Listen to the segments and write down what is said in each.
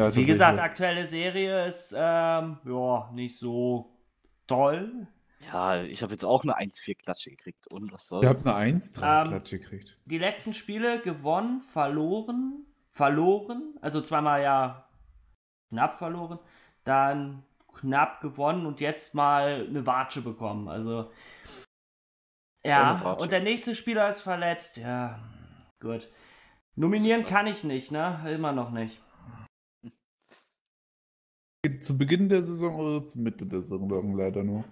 Ja, Wie gesagt, aktuelle Serie ist ähm, ja nicht so toll. Ja, ich habe jetzt auch eine 1-4-Klatsche gekriegt. Und was soll's? Ihr habt eine 1 3 Ähm, Klatsche gekriegt. Die letzten Spiele gewonnen, verloren, verloren, also zweimal ja knapp verloren, dann knapp gewonnen und jetzt mal eine Watsche bekommen. Also ja, und der nächste Spieler ist verletzt. Ja, gut. Nominieren kann ich nicht, ne? Immer noch nicht. Zu Beginn der Saison oder zur Mitte der Saison leider nur.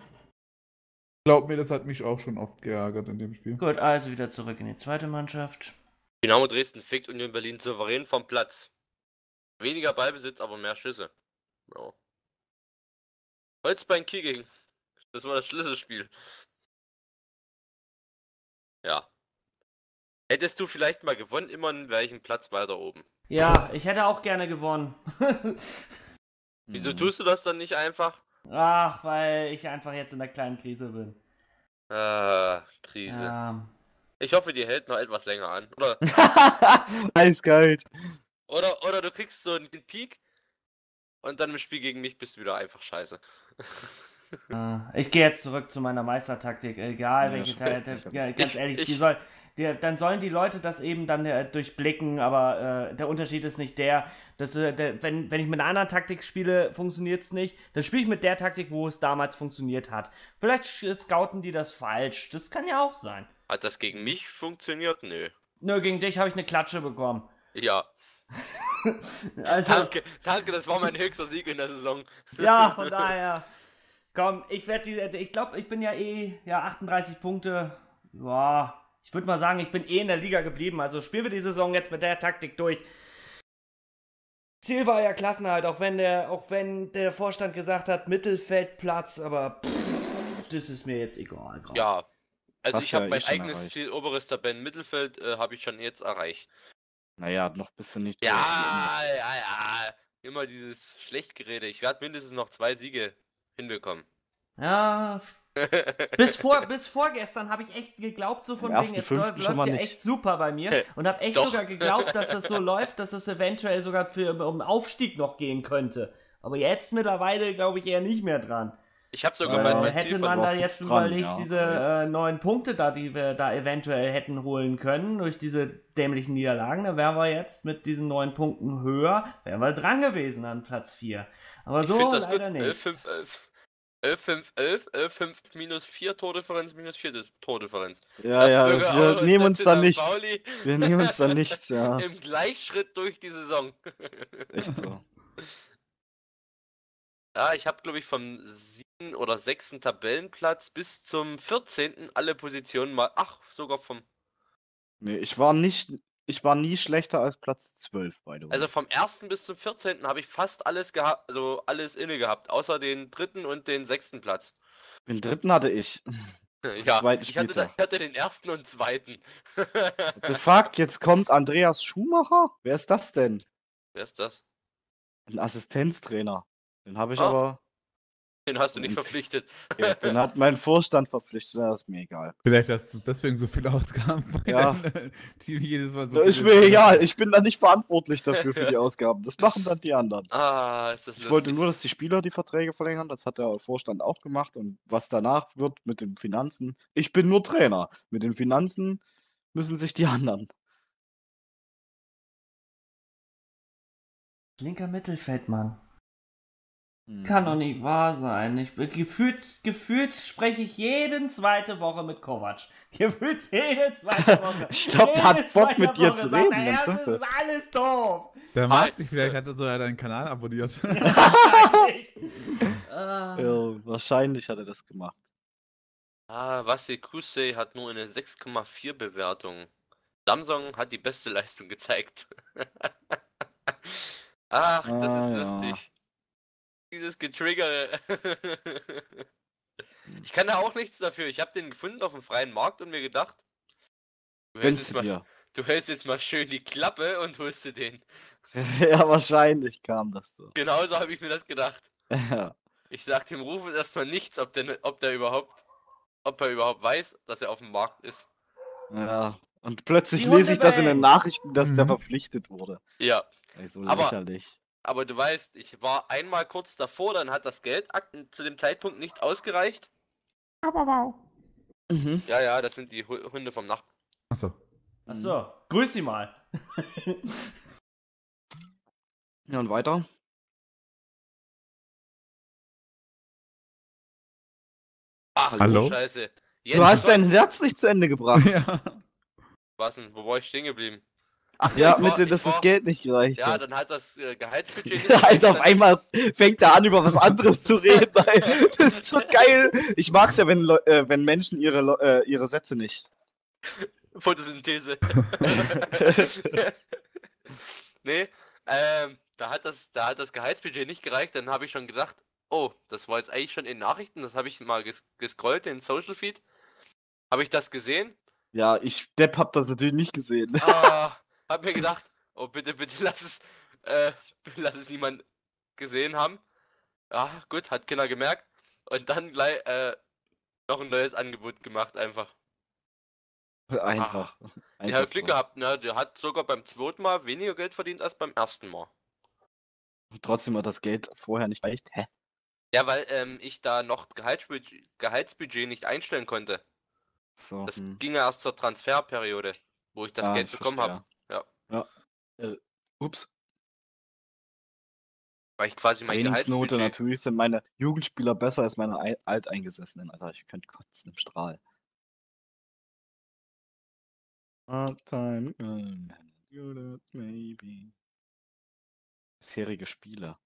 Glaub mir, das hat mich auch schon oft geärgert in dem Spiel. Gut, also wieder zurück in die zweite Mannschaft. Dynamo Dresden fickt Union Berlin souverän vom Platz. Weniger Ballbesitz, aber mehr Schüsse. Ja. Holzbein Kicking. Das war das Schlüsselspiel. Ja. Hättest du vielleicht mal gewonnen, immer in welchem Platz weiter oben. Ja, ich hätte auch gerne gewonnen. Wieso Mhm. tust du das dann nicht einfach? Ach, weil ich einfach jetzt in der kleinen Krise bin. Ah, Krise. Ja. Ich hoffe, die hält noch etwas länger an. Oder, Eiskalt. oder, oder du kriegst so einen Peak und dann im Spiel gegen mich bist du wieder einfach scheiße. Äh, Ich gehe jetzt zurück zu meiner Meistertaktik, egal welche ja, ganz Ich- ehrlich, die ich- soll, die, dann sollen die Leute das eben dann äh, durchblicken, aber äh, der Unterschied ist nicht der, dass äh, der, wenn, wenn ich mit einer anderen Taktik spiele, funktioniert es nicht, dann spiele ich mit der Taktik, wo es damals funktioniert hat. Vielleicht sch- scouten die das falsch, das kann ja auch sein. Hat das gegen mich funktioniert? Nö. Nö, gegen dich habe ich eine Klatsche bekommen. Ja. Also, Danke, danke, das war mein höchster Sieg in der Saison. Ja, von daher. Komm, ich werde die. Ich glaube, ich bin ja eh. Ja, 38 Punkte. Ja, ich würde mal sagen, ich bin eh in der Liga geblieben. Also spielen wir die Saison jetzt mit der Taktik durch. Ziel war ja Klassenhalt, auch wenn der, auch wenn der Vorstand gesagt hat, Mittelfeldplatz, aber pff, das ist mir jetzt egal. grad. Ja. Also Hast ich habe eh mein schon eigenes erreicht. Ziel, oberes Tabellenmittelfeld, äh, habe ich schon jetzt erreicht. Naja, noch bist du nicht. Ja, ja, ja. Immer dieses Schlechtgerede. Ich werde mindestens noch zwei Siege hinbekommen. Ja. Bis, vor, bis vorgestern habe ich echt geglaubt, so von wegen, es läuft ja nicht. echt super bei mir. Äh, Und habe echt doch. sogar geglaubt, dass das so läuft, dass es eventuell sogar für, um Aufstieg noch gehen könnte. Aber jetzt mittlerweile glaube ich eher nicht mehr dran. Ich habe sogar Äh, mein, mein hätte Ziel man da jetzt überlegt, ja, diese äh, neun Punkte da, die wir da eventuell hätten holen können, durch diese dämlichen Niederlagen, da wären wir jetzt mit diesen neun Punkten höher, wären wir dran gewesen an Platz 4. Aber Ich so das gut. leider 11, nicht. 5, 11. 11, 5, 11, 11, 5 minus 4 Tordifferenz, minus 4 Tordifferenz. Ja, ja, Erzbürger wir Aue nehmen uns da St. nicht. Pauli Wir nehmen uns da nichts, ja. Im Gleichschritt durch die Saison. Echt so. Ja, ich habe, glaube ich, vom siebten oder sechsten Tabellenplatz bis zum 14. alle Positionen mal. Ach, sogar vom. Nee, ich war nicht. Ich war nie schlechter als Platz 12, by the way. Also vom 1. bis zum 14. habe ich fast alles gehabt, also alles inne gehabt, außer den dritten und den sechsten Platz. Den dritten hatte ich. Ja, ich hatte, da- ich hatte den ersten und zweiten. The fuck, jetzt kommt Andreas Schumacher? Wer ist das denn? Wer ist das? Ein Assistenztrainer. Den habe ich Ah. aber. Den hast du nicht verpflichtet. Ja, den hat mein Vorstand verpflichtet, das ist mir egal. Vielleicht hast du deswegen so viele Ausgaben. Ja. dein Team jedes Mal so ist mir egal, ich bin da nicht verantwortlich dafür für die Ausgaben. Das machen dann die anderen. Ah, ist das Ich lustig. wollte nur, dass die Spieler die Verträge verlängern. Das hat der Vorstand auch gemacht. Und was danach wird mit den Finanzen. Ich bin nur Trainer. Mit den Finanzen müssen sich die anderen. Linker Mittelfeldmann. Hm. Kann doch nicht wahr sein. Ich, gefühlt, gefühlt spreche ich jeden zweite Woche mit Kovac. Gefühlt jede zweite Woche. Ich glaub, der hat Bock, mit dir Woche zu sagt reden, er, das ist alles doof. Der Hi. mag dich, vielleicht hat er sogar deinen Kanal abonniert. Wahrscheinlich. Ah. Ja, wahrscheinlich hat er das gemacht. Ah, Vassil Kusei hat nur eine 6,4 Bewertung. Samsung hat die beste Leistung gezeigt. Ach, das Ah, ist ja. lustig. Dieses Getrigger. ich kann da auch nichts dafür. Ich habe den gefunden auf dem freien Markt und mir gedacht, du hältst, jetzt mal, dir. du hältst jetzt mal schön die Klappe und holst dir den. ja, wahrscheinlich kam das so. Genauso habe ich mir das gedacht. Ja. Ich sag dem Rufus erstmal nichts, ob der, ob der überhaupt, ob er überhaupt weiß, dass er auf dem Markt ist. ja. Und plötzlich lese ich das in den. Nachrichten, dass der Mhm. verpflichtet wurde. Ja. Ey, so Aber- lächerlich. Aber du weißt, ich war einmal kurz davor, dann hat das Geld zu dem Zeitpunkt nicht ausgereicht. Mhm. Ja, ja, das sind die Hu- Hunde vom Nachbarn. Achso. Achso, grüß sie mal. Ja, und weiter? Ach, Hallo? du Scheiße. Du hast dein Herz nicht zu Ende gebracht. ja. Was denn? Wo war ich stehen geblieben? Ach ja, mit dem, dass das war- Geld nicht gereicht Ja, hat. dann hat das äh, Gehaltsbudget Alter, auf einmal fängt er an, über was anderes zu reden. Das ist so geil. Ich mag's ja, wenn, Leu- äh, wenn Menschen ihre, äh, ihre Sätze nicht. Photosynthese. nee, ähm, da hat das, da hat das Gehaltsbudget nicht gereicht, dann habe ich schon gedacht, oh, das war jetzt eigentlich schon in Nachrichten, das habe ich mal ges gescrollt in Social Feed. Habe ich das gesehen? Ja, ich, Depp, hab das natürlich nicht gesehen. Ah, hab mir gedacht, oh bitte, bitte lass es, äh, lass es niemand gesehen haben. Ja, gut, hat Kinder gemerkt. Und dann gleich, äh, noch ein neues Angebot gemacht, einfach. Einfach. Ich Einfach habe Glück so. gehabt, ne? Der hat sogar beim zweiten Mal weniger Geld verdient als beim ersten Mal. Und Trotzdem hat das Geld vorher nicht reicht. Hä? Ja, weil ähm, ich da noch Gehaltsbudget, Gehaltsbudget nicht einstellen konnte. So, Das hm. ging ja erst zur Transferperiode, wo ich das Ah, Geld ich bekommen habe. Ja. Äh, ups. Weil ich quasi mein Trainingsnote, Gehaltsbudget. natürlich sind meine Jugendspieler besser als meine Ei- Alteingesessenen. Alter, ich könnte kotzen im Strahl. Part-time, ähm, maybe. Bisherige Spiele.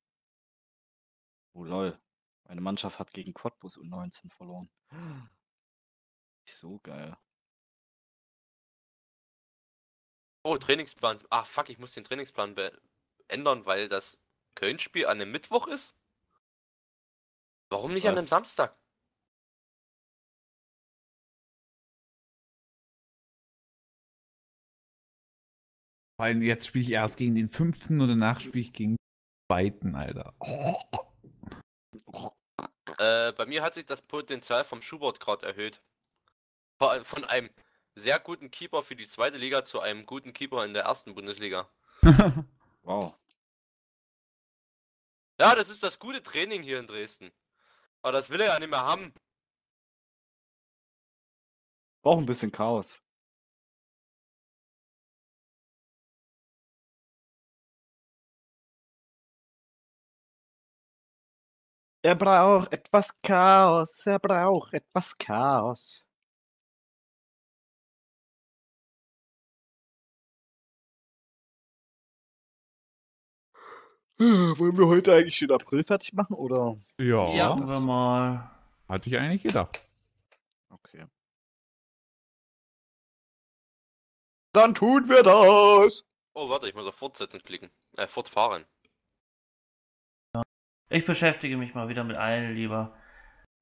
Oh lol. Meine Mannschaft hat gegen Cottbus U19 verloren. Nicht so geil. Oh, Trainingsplan. Ah, fuck, ich muss den Trainingsplan ändern, weil das Köln-Spiel an einem Mittwoch ist. Warum nicht an Was? einem Samstag? Vor allem jetzt spiele ich erst gegen den fünften und danach spiele ich gegen den zweiten, Alter. Oh. Äh, bei mir hat sich das Potenzial vom Schubert gerade erhöht. Von einem sehr guten Keeper für die zweite Liga zu einem guten Keeper in der ersten Bundesliga. Wow. Ja, das ist das gute Training hier in Dresden. Aber das will er ja nicht mehr haben. Braucht ein bisschen Chaos. Er braucht etwas Chaos. Er braucht etwas Chaos. Wollen wir heute eigentlich den April fertig machen oder? Ja, Ja. Wir mal. hatte ich eigentlich gedacht. Okay. Dann tun wir das. Oh, warte, ich muss auf Fortsetzen klicken. Äh, fortfahren. Ich beschäftige mich mal wieder mit allen lieber.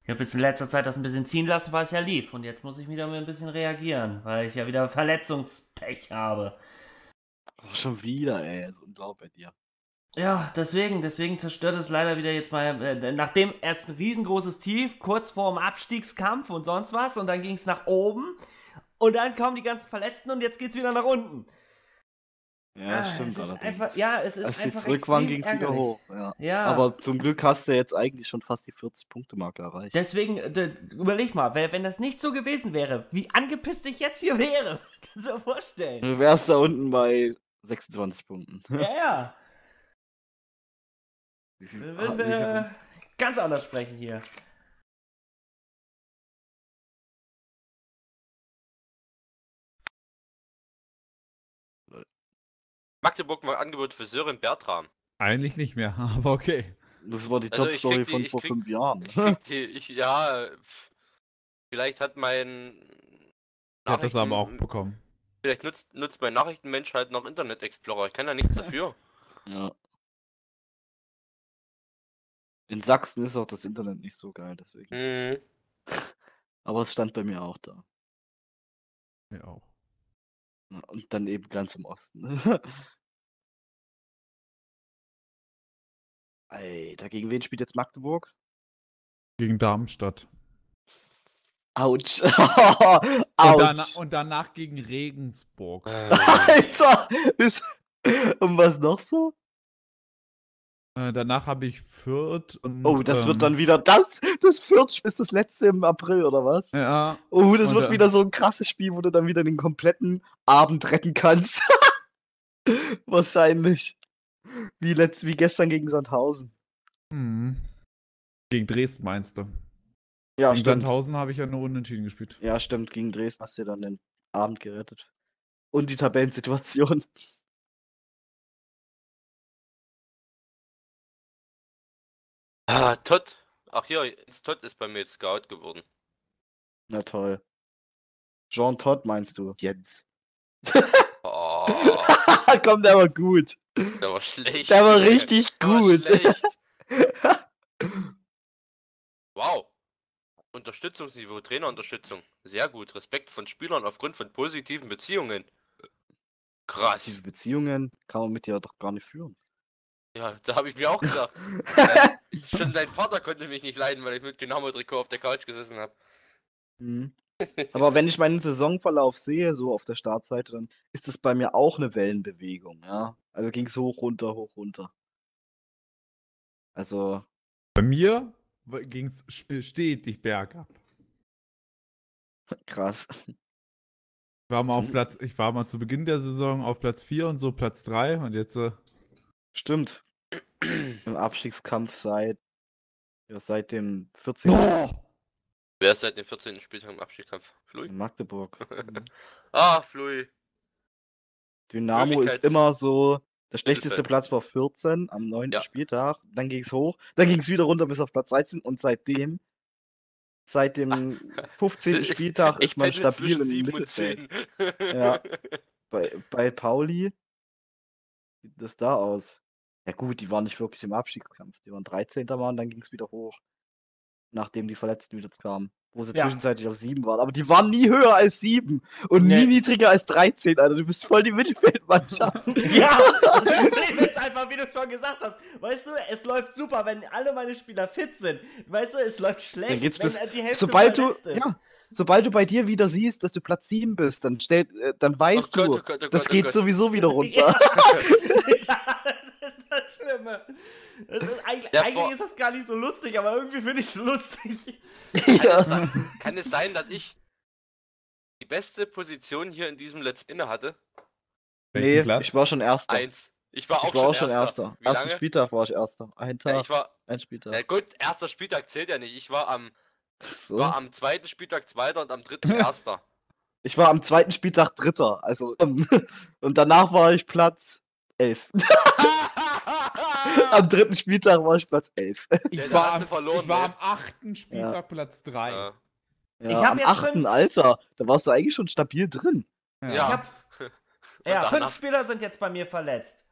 Ich habe jetzt in letzter Zeit das ein bisschen ziehen lassen, weil es ja lief. Und jetzt muss ich wieder ein bisschen reagieren, weil ich ja wieder Verletzungspech habe. Oh, schon wieder, ey. Das ist unglaublich bei dir. Ja, deswegen, deswegen zerstört es leider wieder jetzt mal, äh, nachdem erst ein riesengroßes Tief, kurz vorm Abstiegskampf und sonst was, und dann ging es nach oben, und dann kommen die ganzen Verletzten und jetzt geht's wieder nach unten. Ja, Ah, stimmt es ist allerdings. einfach, ja, es ist Als einfach zurück waren, ging es wieder hoch. Ja. Ja, Aber zum Glück hast du jetzt eigentlich schon fast die 40-Punkte-Marke erreicht. deswegen, äh, überleg mal, wenn, wenn das nicht so gewesen wäre, wie angepisst ich jetzt hier wäre. Kannst du dir vorstellen. Du wärst da unten bei 26 Punkten. Ja, ja. Wie viel, Dann ah, würden viel wir ganz anders sprechen hier. Magdeburg mal Angebot für Sören Bertram. Eigentlich nicht mehr, aber okay. das war die Also Top-Story von ich vor krieg- fünf Jahren. Ich krieg die, ich, ja, vielleicht hat mein. Ich hat das aber auch bekommen. Vielleicht nutzt, nutzt mein Nachrichtenmensch halt noch Internet Explorer. Ich kann da nichts dafür. Ja. In Sachsen ist auch das Internet nicht so geil, deswegen. Hm. Aber es stand bei mir auch da. Ja, auch. Und dann eben ganz im Osten. Alter, gegen wen spielt jetzt Magdeburg? Gegen Darmstadt. Autsch. Und, Autsch. dana und danach gegen Regensburg. Äh, Alter! Ist... Und was noch so? Äh, danach habe ich Fürth und. Oh, das ähm, wird dann wieder das. Das Viertspiel ist das letzte im April, oder was? Ja, Oh, das Und, wird äh, wieder so ein krasses Spiel, wo du dann wieder den kompletten Abend retten kannst. Wahrscheinlich. Wie, letzt, wie gestern gegen Sandhausen. hm. Gegen Dresden meinst du? Ja, Gegen stimmt. Sandhausen habe ich ja nur unentschieden gespielt. Ja, stimmt. Gegen Dresden hast du dann den Abend gerettet. Und die Tabellensituation. Ah, Todd. Ach hier, ins Todd ist bei mir jetzt Scout geworden. Na toll. Jean Todt meinst du? Jens. Oh, Komm, der war gut. der war schlecht. Der war richtig Der war gut. schlecht. Wow. Unterstützungsniveau, Trainerunterstützung. Sehr gut. Respekt von Spielern aufgrund von positiven Beziehungen. Diese Krass. Beziehungen kann man mit dir doch gar nicht führen. Ja, da habe ich mir auch gedacht. Äh, Schon dein Vater konnte mich nicht leiden, weil ich mit Dynamo-Trikot auf der Couch gesessen habe. Mhm. Aber wenn ich meinen Saisonverlauf sehe, so auf der Startseite, dann ist es bei mir auch eine Wellenbewegung, ja. Also ging es hoch, runter, hoch, runter. Also, Bei mir ging es stetig bergab. krass. Ich war mal auf Mhm. Platz, ich war mal zu Beginn der Saison auf Platz 4 und so Platz 3 und jetzt äh, Stimmt. Im Abstiegskampf seit, ja, seit dem 14. Wer ist seit dem 14. Spieltag im Abstiegskampf? Flui? in Magdeburg. Mhm. Ah, Flui. Dynamo ist immer so, der schlechteste. Platz war 14 am 9. Ja. Spieltag. Dann ging es hoch, dann ging es wieder runter bis auf Platz 13 und seitdem, seit dem 15. Spieltag ist man stabil im 7 und Mittelfeld. 10. Ja. Bei, bei Pauli sieht das da aus. Ja gut, die waren nicht wirklich im Abstiegskampf. Die waren 13. Mal und dann ging es wieder hoch. Nachdem die Verletzten wieder kamen. Wo sie Ja. zwischenzeitlich auf 7 waren. Aber die waren nie höher als 7 und Nee. nie niedriger als 13, Alter. Du bist voll die Mittelfeldmannschaft. Ja, das Problem ist einfach, wie du schon gesagt hast. Weißt du, es läuft super, wenn alle meine Spieler fit sind. Weißt du, es läuft schlecht, geht's wenn bis- äh, die Hälfte sobald du, verletzt ist. ja, sobald du bei dir wieder siehst, dass du Platz 7 bist, dann, stell, äh, dann weißt Gott, du, oh Gott, oh das Gott, oh geht Gott. sowieso wieder runter. Ja. Ja, das Schlimme. Das ist eigentlich Ja, eigentlich ist das gar nicht so lustig, aber irgendwie finde ich es lustig. Kann, ja. es sein, kann es sein, dass ich die beste Position hier in diesem Let's Inne hatte? Nee, Platz? ich war schon Erster. Eins. Ich war auch, ich war auch schon Erster. Erster lange? Spieltag war ich Erster. Ein Tag, Ja, ich war, ein Spieltag. na gut, erster Spieltag zählt ja nicht. Ich war am, So. war am zweiten Spieltag Zweiter und am dritten Erster. Ich war am zweiten Spieltag Dritter. Also, und danach war ich Platz 11. am dritten Spieltag war ich Platz 11. ich, Ja, war am, verloren, ich war am achten Spieltag Platz 3. Ja. Ja, hab am achten fünf- Alter. Da warst du eigentlich schon stabil drin. Ja. Ich hab, ja, fünf Spieler sind jetzt bei mir verletzt.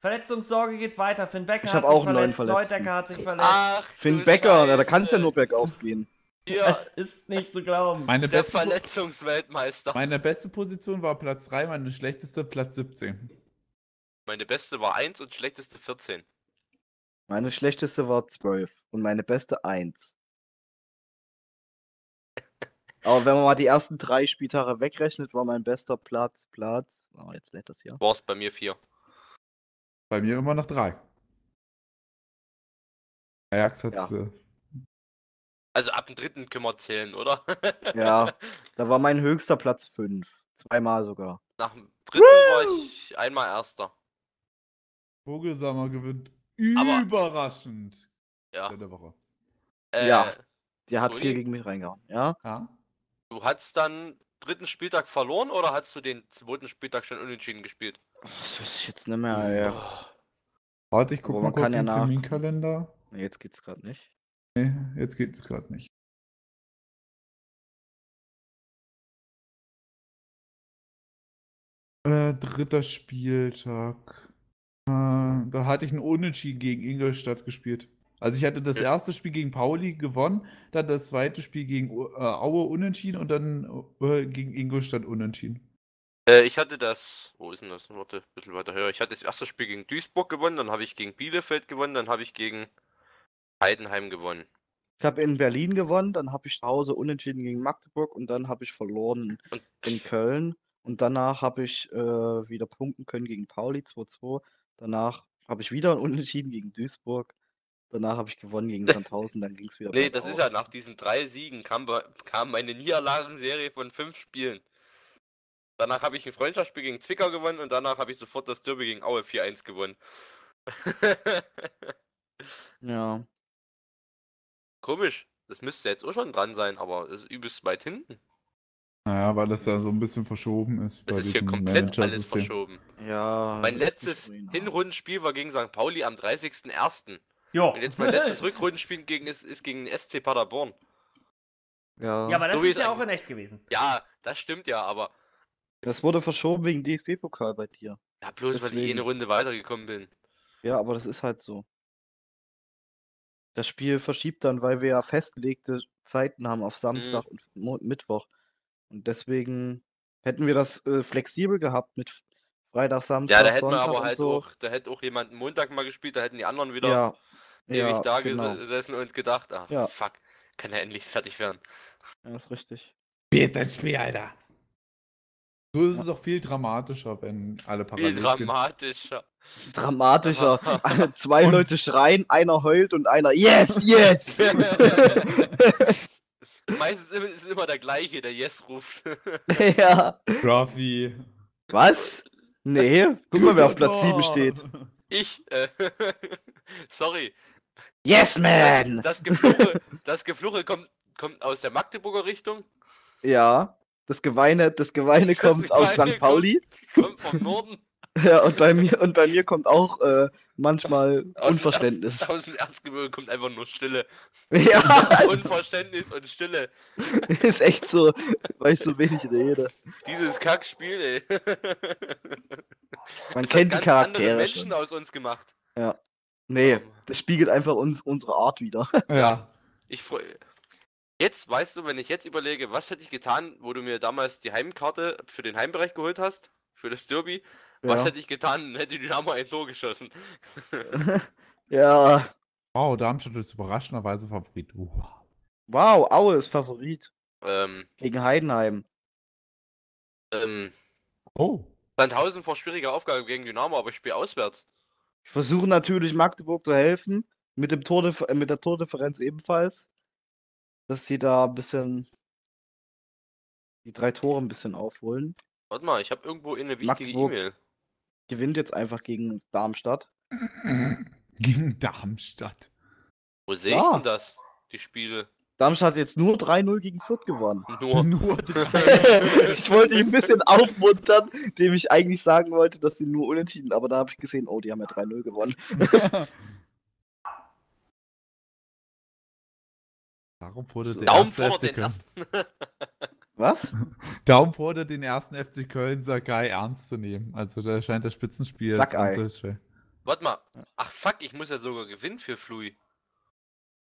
Verletzungssorge geht weiter. Finn Becker Ich hat hab sich auch einen neuen verletzt, Verletzten. Leutecker hat sich verletzt. Ach, Finn Becker, na, da kann es ja nur bergauf gehen. Hier, Das ist nicht zu glauben. Meine der Verletzungsweltmeister. meine beste Position war Platz 3, meine schlechteste Platz 17. Meine beste war 1 und schlechteste 14. Meine schlechteste war 12 und meine beste 1. Aber wenn man mal die ersten drei Spieltage wegrechnet, war mein bester Platz Platz. Oh, jetzt lädt das hier. War es bei mir 4. Bei mir immer noch 3. Ajax hat. Ja. Äh, Also ab dem dritten können wir zählen, oder? Ja, da war mein höchster Platz 5. Zweimal sogar. Nach dem dritten war ich einmal Erster. Vogelsammer gewinnt. Aber- Überraschend. Ja. In der Woche. Äh, Ja. Der hat Uni? viel gegen mich reingehauen. Ja? Ja? Du hast dann dritten Spieltag verloren oder hast du den zweiten Spieltag schon unentschieden gespielt? Das weiß ich jetzt nicht mehr. Oh, Warte, ich gucke mal man kurz kann ja Terminkalender. Nee, Jetzt geht's gerade nicht. Nee, jetzt geht's gerade nicht. Äh, dritter Spieltag. Äh, da hatte ich ein Unentschieden gegen Ingolstadt gespielt. Also ich hatte das Ja. erste Spiel gegen Pauli gewonnen, dann das zweite Spiel gegen äh, Aue unentschieden und dann äh, gegen Ingolstadt unentschieden. Äh, ich hatte das, wo ist denn das? Warte, ein bisschen weiter höher. Ich hatte das erste Spiel gegen Duisburg gewonnen, dann habe ich gegen Bielefeld gewonnen, dann habe ich gegen Heidenheim gewonnen. Ich habe in Berlin gewonnen, dann habe ich zu Hause unentschieden gegen Magdeburg und dann habe ich verloren Und in Köln. Und danach habe ich äh, wieder punkten können gegen Pauli 2-2. Danach habe ich wieder ein Unentschieden gegen Duisburg. Danach habe ich gewonnen gegen Sandhausen, dann ging es wieder. Nee, das ist ja nach diesen drei Siegen kam, kam eine Niederlagenserie von fünf Spielen. Danach habe ich ein Freundschaftsspiel gegen Zwickau gewonnen und danach habe ich sofort das Derby gegen Aue 4-1 gewonnen. Ja. Komisch. Das müsste jetzt auch schon dran sein, aber es ist übelst weit hinten. Naja, weil das ja so ein bisschen verschoben ist. Das bei ist hier komplett alles verschoben. Ja. Mein letztes. Hinrundenspiel war gegen St. Pauli am 30.01. Jo. Und jetzt mein letztes Rückrundenspiel gegen, ist, ist gegen den SC Paderborn. Ja. Ja, aber das So ist es ja auch in echt gewesen. Ja, das stimmt ja, aber Das wurde verschoben wegen DFB-Pokal bei dir. ja, bloß weil ich eh Deswegen. eine Runde weitergekommen bin. Ja, aber das ist halt so. Das Spiel verschiebt dann, weil wir ja festgelegte Zeiten haben auf Samstag und Mo Mittwoch. Und deswegen hätten wir das äh, flexibel gehabt mit Freitag, Samstag, Ja, da hätten wir Sonntag aber und halt so. auch, da hätte auch jemand Montag mal gespielt, da hätten die anderen wieder Ja, ewig ja, da genau. gesessen und gedacht, ach Ja. fuck, kann er endlich fertig werden. Ja, ist richtig. Spielt das Spiel, Alter. So ist es auch viel dramatischer, wenn alle Viel parallel spielen. dramatischer. Dramatischer. Zwei Leute schreien, einer heult und einer Yes, yes! Meistens ist es immer der gleiche, der Yes ruft. ja. Ruffy. Was? Nee, guck mal, wer auf Platz 7 steht. ich, äh, sorry. Yes, Das, man! das Gefluche, das Gefluche kommt, kommt aus der Magdeburger Richtung, Ja, das Geweine, das Geweine Das kommt aus Geweine St. Pauli. kommt vom Norden. Ja, und bei mir, und bei mir kommt auch äh, manchmal Aus dem Unverständnis. Erz, aus dem Erzgebirge kommt einfach nur Stille. Ja, Unverständnis und Stille. ist echt so, weil ich so wenig rede. Dieses Kackspiel, ey. Man Das hat kennt die ganz andere Charaktere Menschen schon. aus uns gemacht. Nee, das spiegelt einfach uns, unsere Art wieder. Ja. Ich freue. Jetzt, weißt du, wenn ich jetzt überlege, was hätte ich getan, wo du mir damals die Heimkarte für den Heimbereich geholt hast, für das Derby, was Ja. hätte ich getan, hätte Dynamo ein Tor geschossen. ja, Wow, Darmstadt ist überraschenderweise Favorit. Uh. wow, Aue ist Favorit ähm, gegen Heidenheim. ähm, Oh. Sandhausen vor schwieriger Aufgabe gegen Dynamo, aber ich spiele auswärts. Ich versuche natürlich Magdeburg zu helfen, mit, dem Tordif äh, mit der Tordifferenz ebenfalls, dass sie da ein bisschen die drei Tore ein bisschen aufholen. Warte mal, ich habe irgendwo eine wichtige. E-Mail. Gewinnt jetzt einfach gegen Darmstadt. Gegen Darmstadt. Wo sehe ich Ja. denn das? Die Spiele. Darmstadt hat jetzt nur 3-0 gegen Fürth gewonnen. Nur. Nur ich wollte ihn ein bisschen aufmuntern, dem ich eigentlich sagen wollte, dass sie nur unentschieden, aber da habe ich gesehen, oh, die haben ja 3-0 gewonnen. Darum wurde der Daumen erste vor FC den Köln. ersten. Was? Darum fordert den ersten FC Köln Sakai ernst zu nehmen. Also da scheint das Spitzenspiel anzuschwellen. Warte mal. Ach fuck, ich muss ja sogar gewinnen für Flui.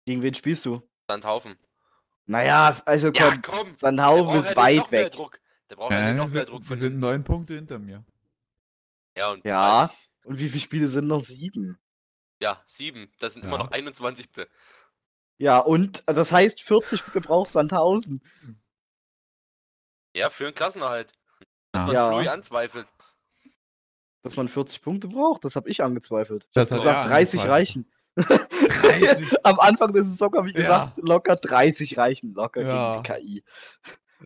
Gegen wen spielst du? Sandhaufen. Naja, also Ja, komm, komm. Der Sandhaufen ist weit noch mehr weg. Druck. Der braucht Ja, noch mehr Druck von sind neun Punkte hinter mir. Ja, und Ja. Und wie viele Spiele sind noch? Sieben. Ja, sieben. Das sind Ja. immer noch 21. Ja, und das heißt, 40 Spiele braucht Sandhausen. Ja, für einen Klassenerhalt. Das, Ja. was Ja. Flui anzweifelt. Dass man 40 Punkte braucht, das habe ich angezweifelt. Ich Das hat gesagt, er 30 angezweifelt. reichen. 30. Am Anfang der Saison habe ich Ja. gesagt, locker 30 reichen, locker Ja. gegen die KI.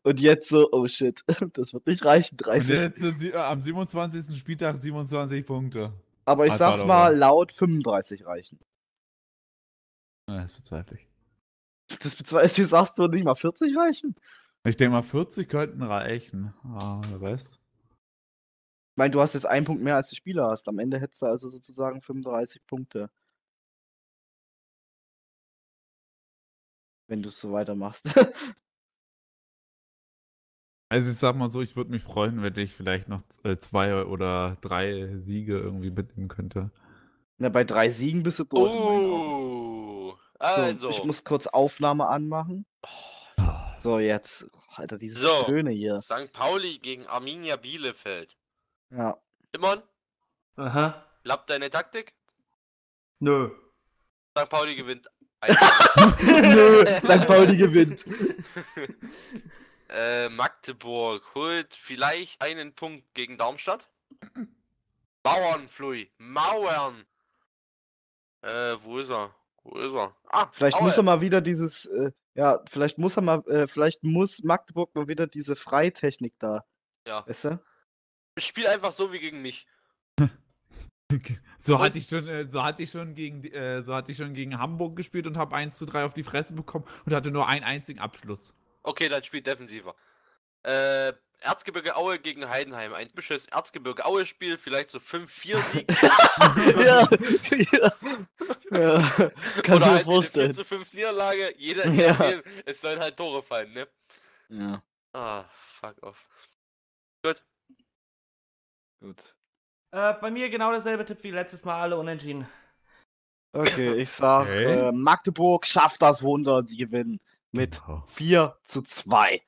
Und jetzt so, oh shit, das wird nicht reichen, Und 30. jetzt sind sie äh, am 27. Spieltag 27 Punkte. Aber ich Hat sag's mal aber. laut, 35 reichen. Ja, Das bezweifle ich. Das bezweifelt, du sagst du nicht mal 40 reichen? Ich denke mal, 40 könnten reichen. Ah, der Rest. Ich meine, du hast jetzt einen Punkt mehr als die Spieler hast. Am Ende hättest du also sozusagen 35 Punkte. Wenn du es so weitermachst. Also ich sag mal so, ich würde mich freuen, wenn ich vielleicht noch äh, zwei oder drei Siege irgendwie mitnehmen könnte. Na, bei drei Siegen bist du durch. Oh. So, Also. Ich muss kurz Aufnahme anmachen. So, jetzt. Alter, dieses So. Schöne hier. St. Pauli gegen Arminia Bielefeld. Ja. Timon, Aha. klappt deine Taktik? Nö. St. Pauli gewinnt. Nö, St. Pauli gewinnt. äh, Magdeburg holt vielleicht einen Punkt gegen Darmstadt. Mauern, Flui. Mauern. Äh, wo ist er? Wo ist er? Ah, Vielleicht Aue. muss er mal wieder dieses, äh, ja, vielleicht muss er mal, äh, vielleicht muss Magdeburg mal wieder diese Freitechnik da. Ja. Weißt du? Spiel einfach so wie gegen mich. So hatte ich schon, äh, so hatte ich schon gegen, äh, so hatte ich schon gegen Hamburg gespielt und habe 1 zu 3 auf die Fresse bekommen und hatte nur einen einzigen Abschluss. Okay, dann spielt defensiver. Äh, Erzgebirge Aue gegen Heidenheim. Ein typisches Erzgebirge Aue Spiel, vielleicht so 5-4 Sieg. ja, ja, ja. Kann Oder halt eine 4 vorstellen. zu 5 Niederlage. Jeder, Ja. ja. es sollen halt Tore fallen, ne? Ja, Ah, fuck off. gut. Äh, bei mir genau derselbe Tipp wie letztes Mal, alle unentschieden. Okay, ich sag, Okay. äh, Magdeburg schafft das Wunder, die gewinnen mit Genau. 4 zu 2.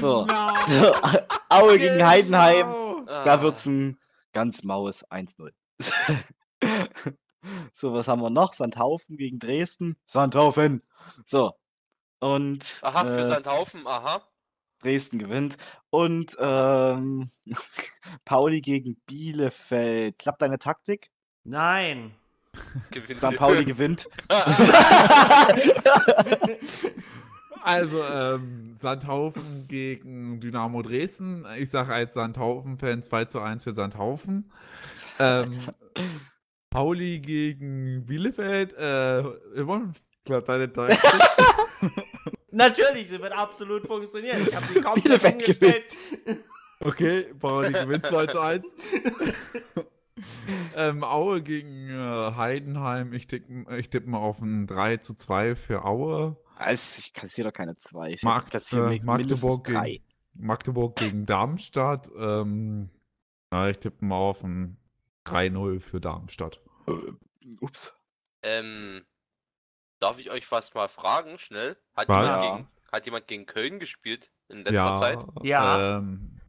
So. Genau. Aue gegen Heidenheim. Genau. Da Ah, wird's ein ganz maues 1-0. so, was haben wir noch? Sandhaufen gegen Dresden. Sandhaufen. So. Und Aha, für äh, Sandhaufen, aha. Dresden gewinnt. Und ähm, Pauli gegen Bielefeld. Klappt deine Taktik? Nein. Gewinnt St. Pauli gewinnt. Also, ähm, Sandhaufen gegen Dynamo Dresden. Ich sage als Sandhaufen-Fan 2 zu 1 für Sandhaufen. Ähm, Pauli gegen Bielefeld. Äh, klappt deine Taktik? Natürlich, sie wird absolut funktionieren. Ich habe sie komplett Bielefeld umgestellt. Okay, Pauli gewinnt 2 zu 1. ähm, Aue gegen äh, Heidenheim. Ich tippe ich tipp mal auf ein 3 zu 2 für Aue. Also, ich kassiere doch keine zwei. Ich Mag- kassiere äh, Magdeburg gegen- drei. Magdeburg gegen Darmstadt. Ähm, na, ich tippe mal auf ein 3-0 für Darmstadt. Ups. Ähm, darf ich euch fast mal fragen, schnell? Hat, Was? jemand, Ja. gegen, hat jemand gegen Köln gespielt in letzter ja, Zeit? Ja. Ähm,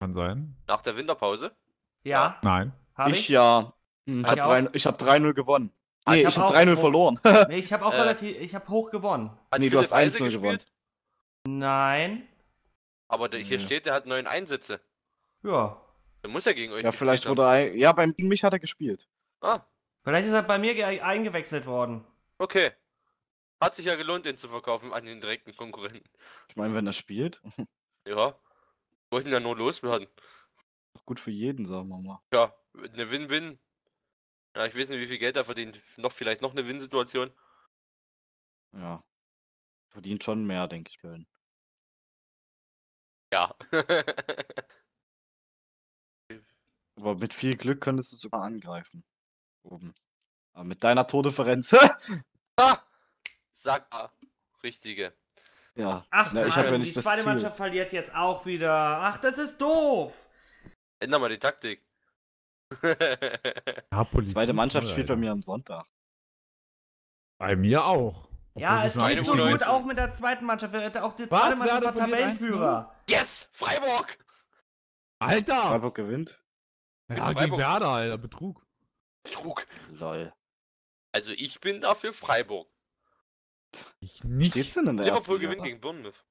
kann sein. Nach der Winterpause? Ja, Nein. habe Ich ich. ja. Hm, hab Ich habe 3-0 gewonnen. Ah, Nee, ich hab habe auch 3-0 hoch- verloren. Nee, ich habe auch Äh. relativ, ich habe hoch gewonnen. Hat Nee, du hast Philipp Eise 1-0 gewonnen. Nein, aber der, hier Nee. steht, der hat neun Einsätze. Ja. Der muss ja gegen euch Ja, vielleicht wurde er. Ja, beim gegen mich hat er gespielt. Ah, Vielleicht ist er bei mir ge- eingewechselt worden. okay. Hat sich ja gelohnt, den zu verkaufen an den direkten Konkurrenten. Ich meine, wenn er spielt, Ja. Wollten ja nur loswerden. gut für jeden, sagen wir mal. Ja, eine Win-Win. Ja, ich weiß nicht, wie viel Geld er verdient. Noch vielleicht noch eine Win-Situation. Ja. Verdient schon mehr, denke ich, Köln. Ja. Aber mit viel Glück könntest du sogar angreifen. Oben. Aber mit deiner Tordifferenz. ah! Sag mal. Richtige. ja. Ach Na, nein, ich hab ja die zweite. Mannschaft verliert jetzt auch wieder. Ach, das ist doof. Änder mal die Taktik. Napoli Zweite 5-0, Mannschaft spielt bei mir am Sonntag. Bei mir auch. Ja, Obwohl es geht so U19. gut auch mit der zweiten Mannschaft. Auch die Was? zweite Mannschaft war Tabellenführer. yes! Freiburg! Alter! Freiburg gewinnt. Ja, Freiburg. gegen Werder, Alter. Betrug. Trug. Lol. Also ich bin dafür Freiburg. Ich nicht. Steht's denn in der Liverpool ersten gewinnt Liga? gegen Bournemouth.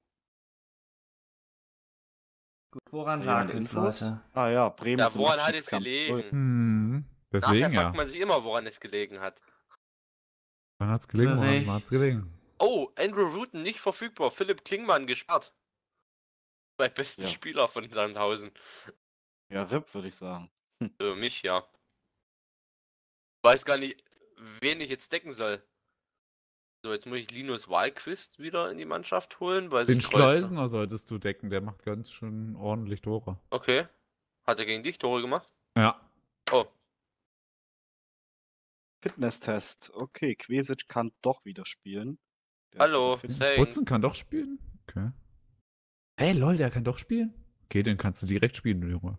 Gut, woran lag es? Leute? Ah ja, Bremen Ja, woran hat es gelegen? Hm, Nachher deswegen ja. fragt man sich immer, woran es gelegen hat. Dann hat's gelegen. Dann hat's gelegen. Oh, Andrew Rutten nicht verfügbar. Philipp Klingmann gesperrt. Bei besten Ja. Spieler von Sandhausen. Ja, RIP, würde ich sagen. Für mich, ja. Weiß gar nicht, wen ich jetzt decken soll. So, jetzt muss ich Linus Wahlquist wieder in die Mannschaft holen, weil Den Schleusener solltest du decken. Der macht ganz schön ordentlich Tore. Okay. Hat er gegen dich Tore gemacht? Ja. Oh, Fitnesstest. Okay, Quesic kann doch wieder spielen. Der hallo. Putzen kann doch spielen? Okay. Hey, lol, der kann doch spielen? Okay, den kannst du direkt spielen, Junge.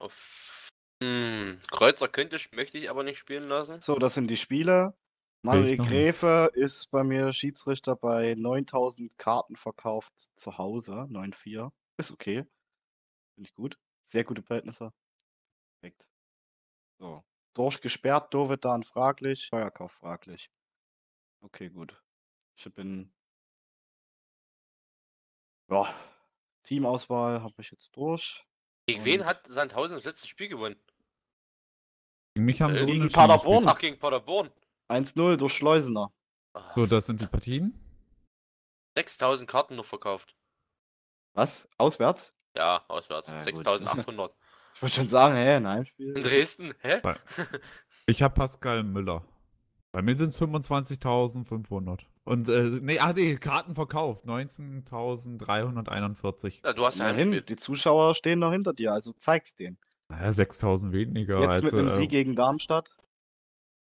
Oh, f- Hm, Kreuzer könnte ich, möchte ich aber nicht spielen lassen. So, das sind die Spiele. Nicht. Gräfe ist bei mir Schiedsrichter bei 9000 Karten verkauft zu Hause. 9,4. Ist okay. Finde ich gut. Sehr gute Verhältnisse. Perfekt. So. Durchgesperrt, Dovedan fraglich. Feuerkauf fraglich. Okay, gut. Ich bin. Ja. Teamauswahl habe ich jetzt durch. Gegen wen hat Sandhausen das letzte Spiel gewonnen? Gegen mich haben Äh, sie gegen Paderborn. gespielt. Ach, gegen Paderborn. 1-0 durch Schleusener. Ah, So, das sind die Partien. 6000 Karten noch verkauft. Was? Auswärts? Ja, auswärts. Ja, gut. 6800. Ich wollte schon sagen, hä, ein Heimspiel. In Dresden? Hä? Ich habe Pascal Müller. Bei mir sind es 25.500. Und, äh, nee, ach nee, Karten verkauft. 19.341. Ja, du hast ja Heimspiel. die Zuschauer stehen noch hinter dir, also zeig's denen. Naja, 6.000 weniger. Jetzt also, mit einem äh, Sieg gegen Darmstadt.